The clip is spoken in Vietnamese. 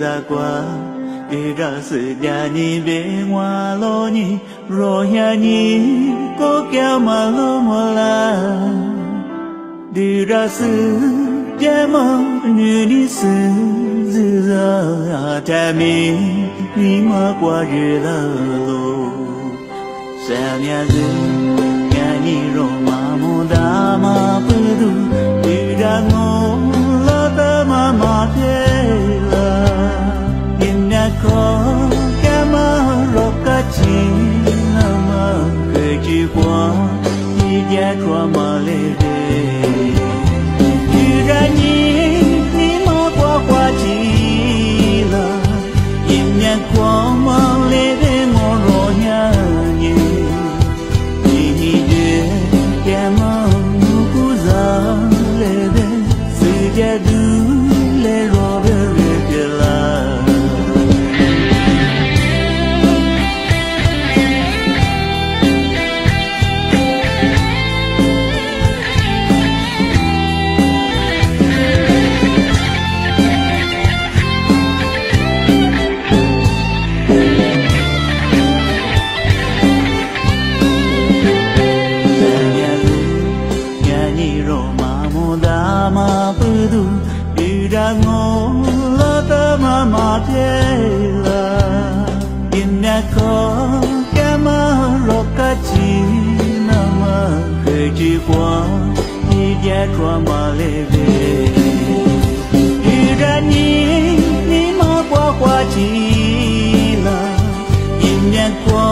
ra qua đi ra sự nhà ni về hoa lo ni rồi nhà ni có kéo mà lo mà la. Đi ra sự gia mà như đi sự dư ra à, cha mi ni mà qua rửa la lo sao nhà dư, nhà ni rồi mà mua đá 我一点琢磨的人。虽然你你没过花季了，一年过么？có cái mà lo cả chi na mà về chỉ qua, đi về qua mà lê về. Đi ra ni ni mà qua qua chi là im nhạc qua